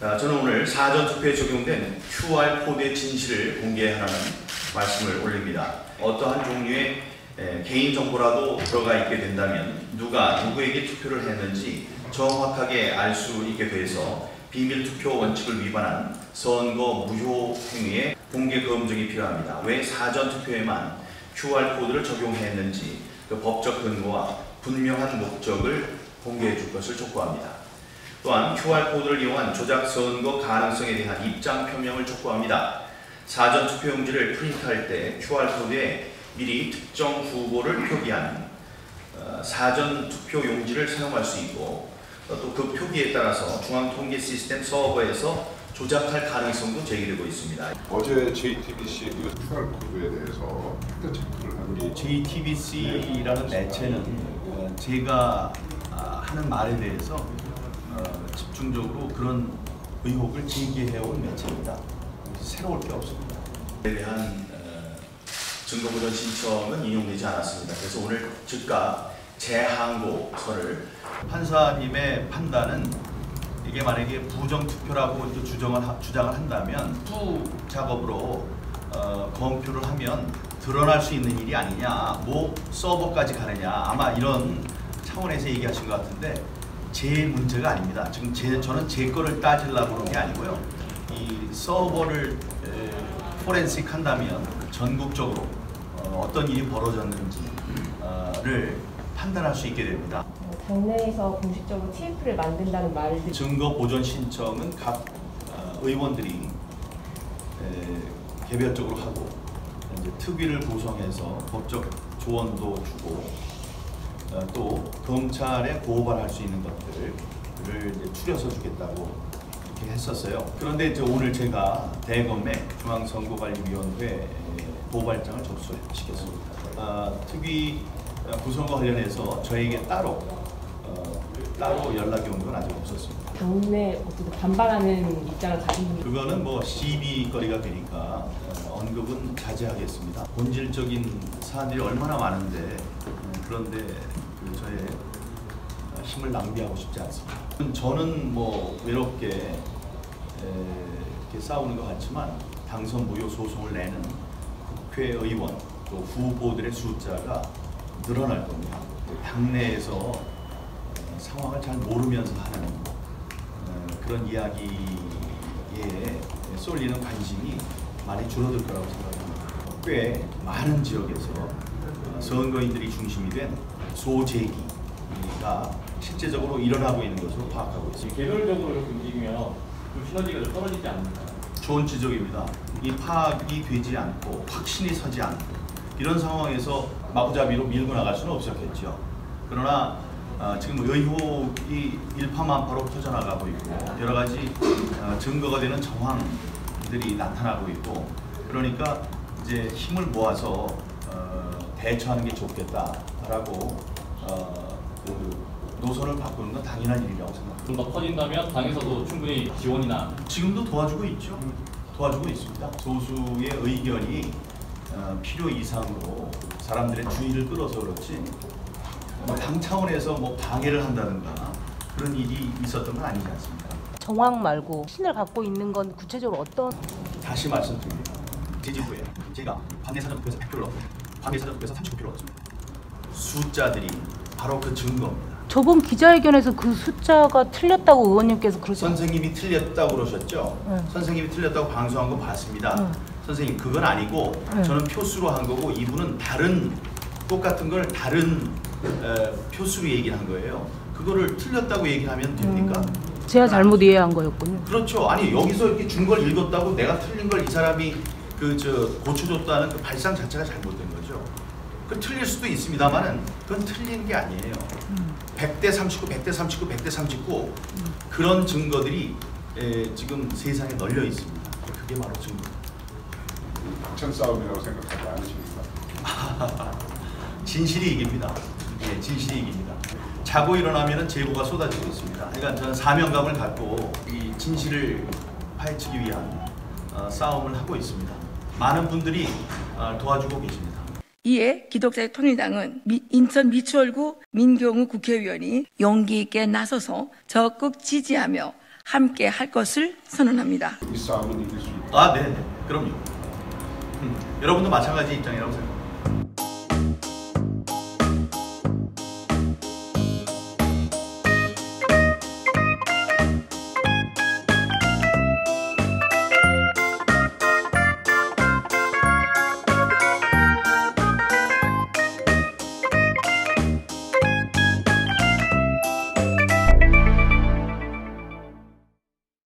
아, 저는 오늘 사전 투표에 적용된 QR코드의 진실을 공개하라는 말씀을 올립니다. 어떠한 종류의 에, 개인 정보라도 들어가 있게 된다면 누가 누구에게 투표를 했는지 정확하게 알 수 있게 돼서 비밀 투표 원칙을 위반한 선거 무효 행위의 공개 검증이 필요합니다. 왜 사전 투표에만 QR코드를 적용했는지 그 법적 근거와 분명한 목적을 공개해 줄 것을 촉구합니다. 또한 QR코드를 이용한 조작 선거 가능성에 대한 입장 표명을 촉구합니다. 사전 투표용지를 프린트할 때 QR코드에 미리 특정 후보를 표기한 어, 사전 투표용지를 사용할 수 있고 또 그 표기에 따라서 중앙통계 시스템 서버에서 조작할 가능성도 제기되고 있습니다. 어제 JTBC 이 QR코드에 대해서 팩트 체크를 하는 우리 JTBC라는 매체는 어, 제가 아, 하는 말에 대해서 어, 집중적으로 그런 의혹을 제기해온 매체입니다. 새로울 게 없습니다. 에 대한 어, 증거 보전 신청은 인용되지 않았습니다. 그래서 오늘 즉각 재항고서를 판사님의 판단은 이게 만약에 부정 투표라고 또 주정을 하- 주장을 한다면 후 작업으로 어, 검표를 하면 드러날 수 있는 일이 아니냐, 뭐 서버까지 가느냐, 아마 이런 차원에서 얘기하신 것 같은데 제 문제가 아닙니다. 지금 제, 저는 제 거를 따지려고 그런 게 아니고요. 이 서버를 에, 포렌식 한다면 전국적으로 어, 어떤 일이 벌어졌는지를 판단할 수 있게 됩니다. 당내에서 공식적으로 TF를 만든다는 말을 듣 증거 보존 신청은 각 어, 의원들이 에, 개별적으로 하고 이제 특위를 구성해서 법적 조언도 주고 어, 또 검찰에 고발할 수 있는 것들을 추려서 주겠다고 이렇게 했었어요. 그런데 이제 오늘 제가 대검에 중앙선거관리위원회 고발장을 접수시켰습니다. 아, 특위 어, 구성과 관련해서 저에게 따로 어, 따로 연락이 온 건 아직 없었습니다. 당내 어쨌든 반발하는 입장을 가진 그거는 뭐 시비 거리가 되니까 어, 언급은 자제하겠습니다. 본질적인 사안들이 얼마나 많은데 음, 그런데 그 저의 어, 힘을 낭비하고 싶지 않습니다. 저는 뭐 외롭게 에, 이렇게 싸우는 것 같지만 당선 무효 소송을 내는 국회의원 또 후보들의 숫자가 늘어날 겁니다. 당내에서 어, 상황을 잘 모르면서 하는 어, 그런 이야기에 쏠리는 관심이 많이 줄어들 거라고 생각합니다. 꽤 많은 지역에서 어, 선거인들이 중심이 된 소재기가 실제적으로 일어나고 있는 것으로 파악하고 있습니다. 개별적으로 이렇게 움직이면 좀 시너지가 좀 떨어지지 않나요? 좋은 지적입니다. 이 파악이 되지 않고 확신이 서지 않고 이런 상황에서 마구잡이로 밀고 나갈 수는 없었겠죠. 그러나 어, 지금 의혹이 일파만파로 터져나가고 있고 여러 가지 어, 증거가 되는 정황들이 나타나고 있고 그러니까 이제 힘을 모아서 어, 대처하는 게 좋겠다라고 어, 그 노선을 바꾸는 건 당연한 일이라고 생각합니다. 좀 더 커진다면 당에서도 충분히 지원이나 지금도 도와주고 있죠. 도와주고 있습니다. 소수의 의견이 어, 필요 이상으로 사람들의 주의를 끌어서 그렇지 뭐당 차원에서 뭐 방해를 한다든가 그런 일이 있었던 건 아니지 않습니까? 정황 말고 신을 갖고 있는 건 구체적으로 어떤 다시 말씀드립니다. 제지부에 제가 관내사전투표에서 100표를 얻고 관내사전투표에서 39표를 얻었습니다. 숫자들이 바로 그 증거입니다. 저번 기자회견에서 그 숫자가 틀렸다고 의원님께서 그러셨어요. 선생님이 틀렸다고 그러셨죠? 네. 선생님이 틀렸다고 방송한 거 봤습니다. 네. 선생님 그건 아니고 네. 저는 표수로 한 거고 이분은 다른 똑같은 걸 다른 에, 표수로 얘기를 한 거예요. 그거를 틀렸다고 얘기하면 됩니까? 제가 잘못 이해한 거였군요. 그렇죠. 아니 여기서 이렇게 준 걸 읽었다고 내가 틀린 걸 이 사람이 그 저 고쳐줬다는 그 발상 자체가 잘못된 거죠. 그 틀릴 수도 있습니다만은 그건 틀린 게 아니에요. 100대 39, 100대 39, 100대 39 그런 증거들이 에, 지금 세상에 널려 있습니다. 그게 바로 증거. 박찬 싸움이라고 생각하지 않으십니까? 진실이 이깁니다. 예, 진실이 이깁니다. 자고 일어나면 제보가 쏟아지고 있습니다. 그러니까 저는 사명감을 갖고 이 진실을 파헤치기 위한 어, 싸움을 하고 있습니다. 많은 분들이 어, 도와주고 계십니다. 이에 기독자의 통일당은 미- 인천 미추홀구 민경우 국회의원이 용기 있게 나서서 적극 지지하며 함께 할 것을 선언합니다. 이 싸움은 이길 수 있다. 아, 네, 네. 그럼요. 음, 여러분도 마찬가지 입장이라고 생각합니다.